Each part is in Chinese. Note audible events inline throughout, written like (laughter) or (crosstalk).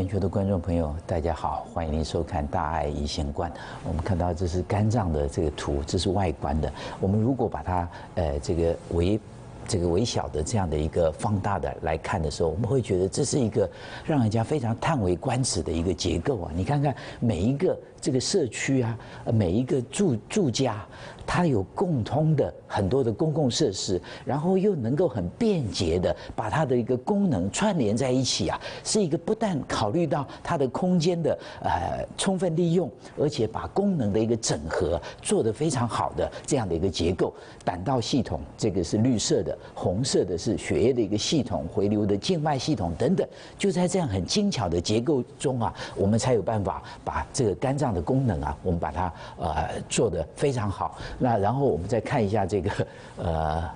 全球的观众朋友，大家好，欢迎您收看《大爱医贤观》。我们看到这是肝脏的这个图，这是外观的。我们如果把它呃这个微这个微小的这样的一个放大的来看的时候，我们会觉得这是一个让人家非常叹为观止的一个结构啊！你看看每一个这个社区啊，每一个住住家。它有共通的很多的公共设施，然后又能够很便捷的把它的一个功能串联在一起啊，是一个不但考虑到它的空间的呃充分利用，而且把功能的一个整合做得非常好的这样的一个结构。胆道系统这个是绿色的，红色的是血液的一个系统，回流的静脉系统等等，就在这样很精巧的结构中啊，我们才有办法把这个肝脏的功能啊，我们把它呃做得非常好。那然后我们再看一下这个呃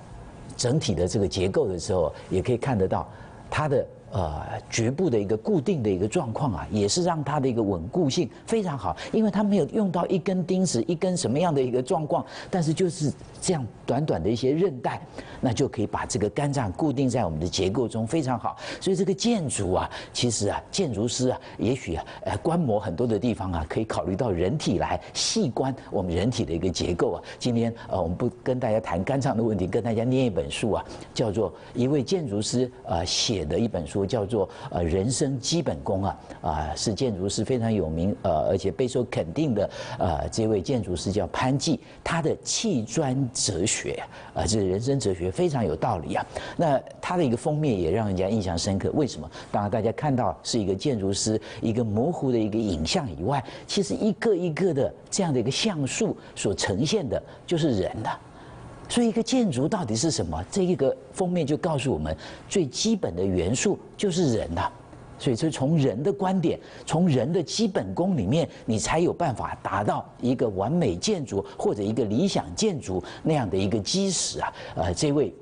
整体的这个结构的时候，也可以看得到它的。呃，局部的一个固定的一个状况啊，也是让它的一个稳固性非常好，因为它没有用到一根钉子、一根什么样的一个状况，但是就是这样短短的一些韧带，那就可以把这个肝脏固定在我们的结构中非常好。所以这个建筑啊，其实啊，建筑师啊，也许啊，呃，观摩很多的地方啊，可以考虑到人体来细观我们人体的一个结构啊。今天呃，我们不跟大家谈肝脏的问题，跟大家念一本书啊，叫做一位建筑师呃写的一本书。叫做呃人生基本功啊啊是建筑师非常有名呃而且备受肯定的呃这位建筑师叫潘季，他的砌砖哲学啊这人生哲学非常有道理啊。那他的一个封面也让人家印象深刻，为什么？当然大家看到是一个建筑师一个模糊的一个影像以外，其实一个一个的这样的一个像素所呈现的就是人的。所以，一个建筑到底是什么？这一个封面就告诉我们，最基本的元素就是人呐。所以，这从人的观点，从人的基本功里面，你才有办法达到一个完美建筑或者一个理想建筑那样的一个基石啊。呃，这位。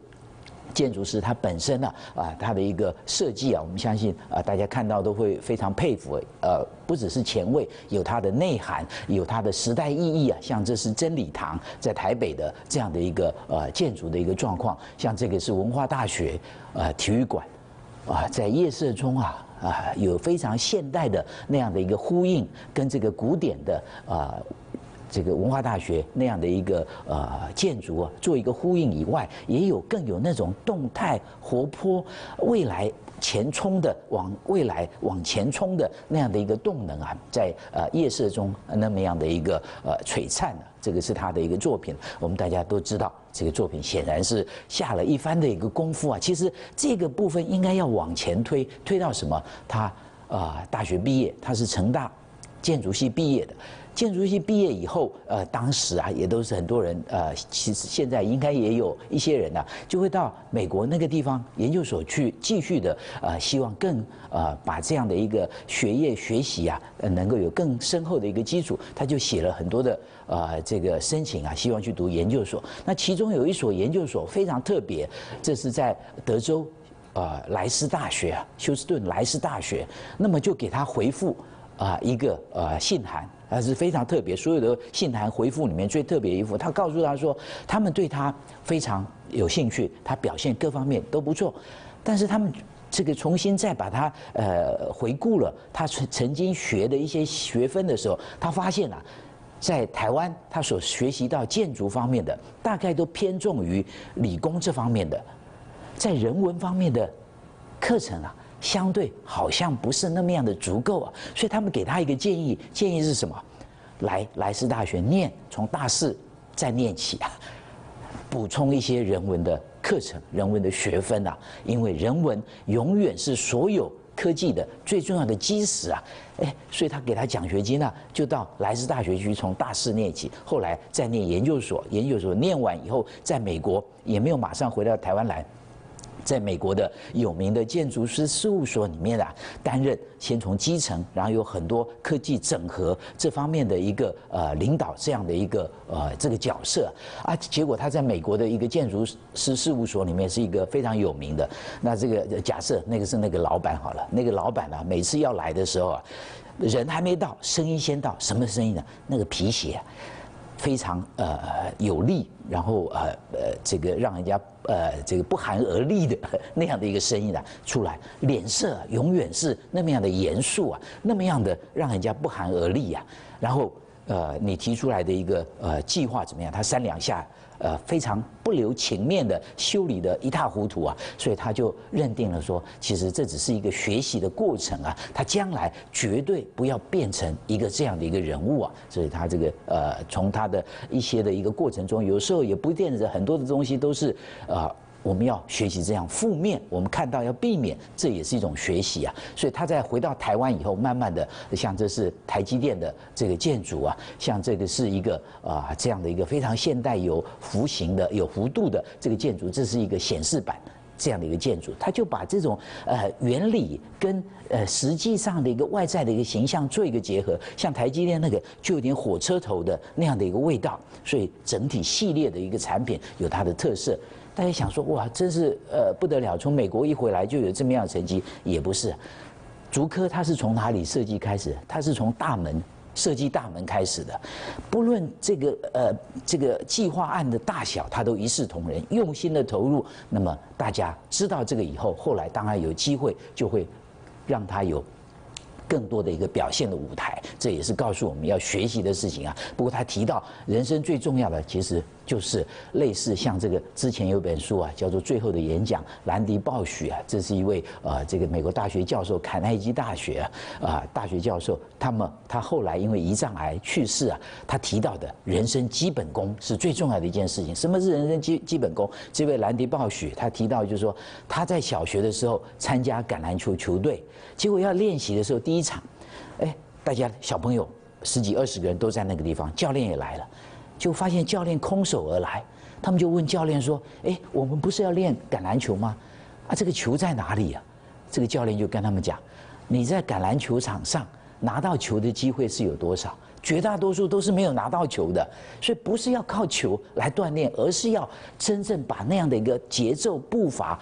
建筑师他本身呢，啊，他的一个设计啊，我们相信啊，大家看到都会非常佩服。呃，不只是前卫，有它的内涵，有它的时代意义啊。像这是真理堂在台北的这样的一个呃建筑的一个状况，像这个是文化大学呃体育馆，啊，在夜色中啊啊，有非常现代的那样的一个呼应，跟这个古典的啊。这个文化大学那样的一个呃建筑啊，做一个呼应以外，也有更有那种动态活泼、未来前冲的往未来往前冲的那样的一个动能啊，在呃夜色中那么样的一个呃璀璨的，这个是他的一个作品。我们大家都知道，这个作品显然是下了一番的一个功夫啊。其实这个部分应该要往前推，推到什么？他啊大学毕业，他是成大建筑系毕业的。建筑系毕业以后，呃，当时啊，也都是很多人，呃，其实现在应该也有一些人呢，就会到美国那个地方研究所去继续的，呃，希望更呃把这样的一个学业学习啊，能够有更深厚的一个基础，他就写了很多的呃这个申请啊，希望去读研究所。那其中有一所研究所非常特别，这是在德州，呃，莱斯大学啊，休斯顿莱斯大学，那么就给他回复啊一个呃信函。还是非常特别，所有的信函回复里面最特别一幅，他告诉他说，他们对他非常有兴趣，他表现各方面都不错，但是他们这个重新再把他呃回顾了他曾曾经学的一些学分的时候，他发现啊，在台湾他所学习到建筑方面的，大概都偏重于理工这方面的，在人文方面的课程啊。相对好像不是那么样的足够啊，所以他们给他一个建议，建议是什么？来莱斯大学念，从大四再念起啊，(laughs) 补充一些人文的课程、人文的学分啊，因为人文永远是所有科技的最重要的基石啊。哎，所以他给他奖学金呢，就到莱斯大学去从大四念起，后来再念研究所，研究所念完以后，在美国也没有马上回到台湾来。在美国的有名的建筑师事务所里面啊，担任先从基层，然后有很多科技整合这方面的一个呃领导这样的一个呃这个角色啊，结果他在美国的一个建筑师事务所里面是一个非常有名的。那这个假设那个是那个老板好了，那个老板呢每次要来的时候啊，人还没到，声音先到，什么声音呢？那个皮鞋。非常呃有力，然后呃呃这个让人家呃这个不寒而栗的 (laughs) 那样的一个声音啊出来，脸色永远是那么样的严肃啊，那么样的让人家不寒而栗啊。然后呃你提出来的一个呃计划怎么样？他三两下。呃，非常不留情面的修理的一塌糊涂啊，所以他就认定了说，其实这只是一个学习的过程啊，他将来绝对不要变成一个这样的一个人物啊，所以他这个呃，从他的一些的一个过程中，有时候也不一定很多的东西都是呃。我们要学习这样负面，我们看到要避免，这也是一种学习啊。所以他在回到台湾以后，慢慢的，像这是台积电的这个建筑啊，像这个是一个啊这样的一个非常现代有弧形的、有弧度的这个建筑，这是一个显示板这样的一个建筑，他就把这种呃原理跟呃实际上的一个外在的一个形象做一个结合，像台积电那个就有点火车头的那样的一个味道，所以整体系列的一个产品有它的特色。大家想说哇，真是呃不得了！从美国一回来就有这么样的成绩，也不是。竹科它是从哪里设计开始？它是从大门设计大门开始的。不论这个呃这个计划案的大小，它都一视同仁，用心的投入。那么大家知道这个以后，后来当然有机会就会让它有。更多的一个表现的舞台，这也是告诉我们要学习的事情啊。不过他提到，人生最重要的其实就是类似像这个之前有本书啊，叫做《最后的演讲》，兰迪·鲍许啊，这是一位呃这个美国大学教授，凯奈基大学啊啊大学教授。他们他后来因为胰脏癌去世啊，他提到的人生基本功是最重要的一件事情。什么是人生基基本功？这位兰迪·鲍许他提到就是说，他在小学的时候参加橄榄球球队，结果要练习的时候第一。场，哎，大家小朋友十几二十个人都在那个地方，教练也来了，就发现教练空手而来，他们就问教练说：“哎，我们不是要练橄榄球吗？啊，这个球在哪里呀？”这个教练就跟他们讲：“你在橄榄球场上拿到球的机会是有多少？”绝大多数都是没有拿到球的，所以不是要靠球来锻炼，而是要真正把那样的一个节奏、步伐、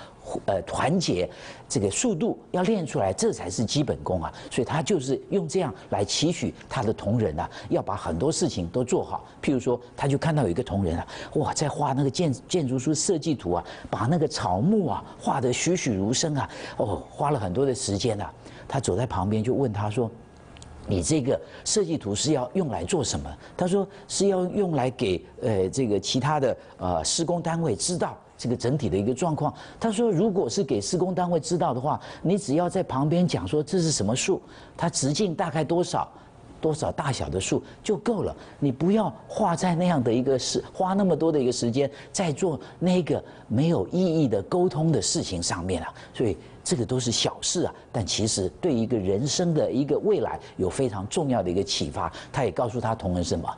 呃团结、这个速度要练出来，这才是基本功啊。所以他就是用这样来期许他的同仁啊，要把很多事情都做好。譬如说，他就看到有一个同仁啊，哇，在画那个建建筑书设计图啊，把那个草木啊画得栩栩如生啊，哦，花了很多的时间啊。他走在旁边就问他说。你这个设计图是要用来做什么？他说是要用来给呃这个其他的呃施工单位知道这个整体的一个状况。他说，如果是给施工单位知道的话，你只要在旁边讲说这是什么树，它直径大概多少。多少大小的树就够了，你不要画在那样的一个时，花那么多的一个时间在做那个没有意义的沟通的事情上面啊。所以这个都是小事啊，但其实对一个人生的一个未来有非常重要的一个启发。他也告诉他同仁什么，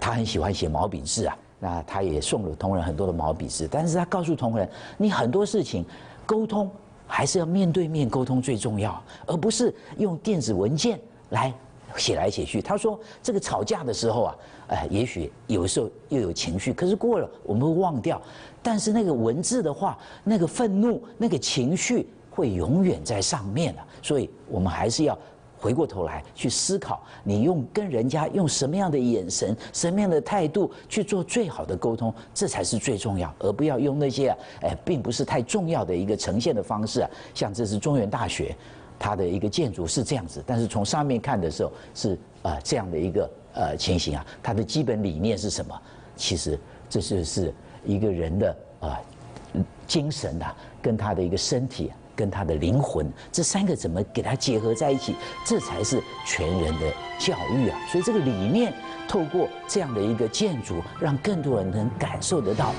他很喜欢写毛笔字啊，那他也送了同仁很多的毛笔字。但是他告诉同仁，你很多事情沟通还是要面对面沟通最重要，而不是用电子文件来。写来写去，他说这个吵架的时候啊，哎，也许有时候又有情绪，可是过了我们会忘掉。但是那个文字的话，那个愤怒、那个情绪会永远在上面的。所以我们还是要回过头来去思考，你用跟人家用什么样的眼神、什么样的态度去做最好的沟通，这才是最重要，而不要用那些哎，并不是太重要的一个呈现的方式啊。像这是中原大学。它的一个建筑是这样子，但是从上面看的时候是啊这样的一个呃情形啊。它的基本理念是什么？其实这就是一个人的啊精神呐，跟他的一个身体，啊跟他的灵魂，这三个怎么给它结合在一起？这才是全人的教育啊。所以这个理念透过这样的一个建筑，让更多人能感受得到，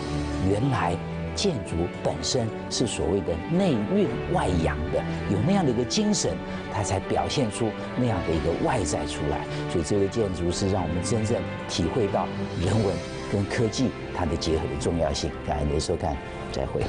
原来。建筑本身是所谓的内蕴外扬的，有那样的一个精神，它才表现出那样的一个外在出来。所以这个建筑是让我们真正体会到人文跟科技它的结合的重要性。感谢您的收看，再会。